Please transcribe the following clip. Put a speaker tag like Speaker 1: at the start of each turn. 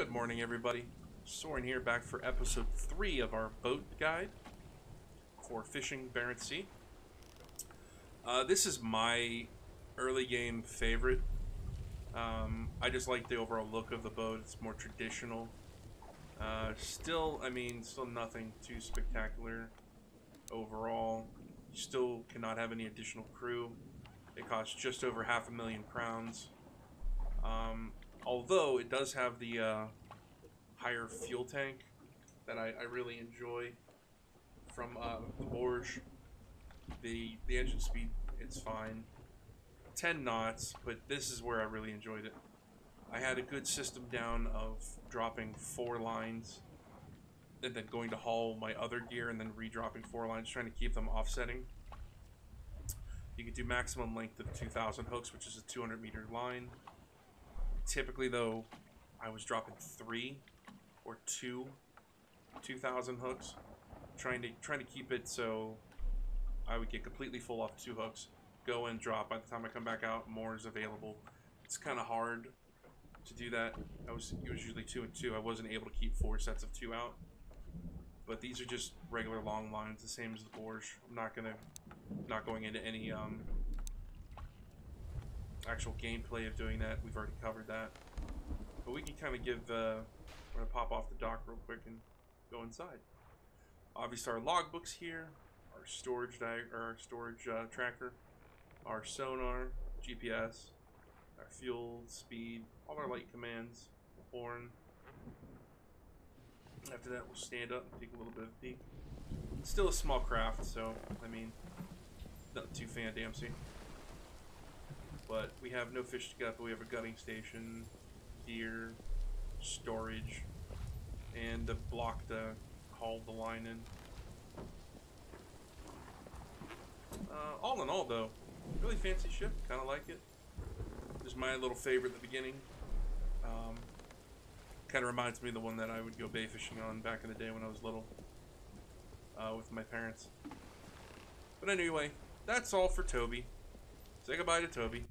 Speaker 1: Good morning, everybody. Sorin here, back for episode 3 of our boat guide for fishing Barents Sea. Uh, this is my early game favorite. Um, I just like the overall look of the boat. It's more traditional. Uh, still, I mean, still nothing too spectacular overall. You still cannot have any additional crew. It costs just over half a million crowns. Um, although it does have the uh, higher fuel tank that I, I really enjoy from uh, the Borge. The the engine speed it's fine, 10 knots, but this is where I really enjoyed it. I had a good system down of dropping four lines and then going to haul my other gear and then redropping four lines, trying to keep them offsetting. You can do maximum length of 2,000 hooks, which is a 200 meter line. Typically, though, I was dropping three or two 2,000 hooks, trying to trying to keep it so I would get completely full off two hooks, go and drop. By the time I come back out, more is available. It's kind of hard to do that. I was it was usually two and two. I wasn't able to keep four sets of two out. But these are just regular long lines, the same as the Borge. I'm not gonna not going into any um, actual gameplay of doing that. We've already covered that. But we can kind of give, uh, we're going to pop off the dock real quick and go inside. Obviously our logbooks here, our storage our storage uh, tracker, our sonar, GPS, our fuel, speed, all our light commands, horn. After that we'll stand up and take a little bit of a peek. It's still a small craft, so, I mean, not too fancy. But we have no fish to gut, but we have a gutting station, gear, storage, and a block to haul the line in. Uh, all in all, though, really fancy ship. Kind of like it. Just my little favorite at the beginning. Um, kind of reminds me of the one that I would go bay fishing on back in the day when I was little uh, with my parents. But anyway, that's all for Tobie. Say goodbye to Tobie.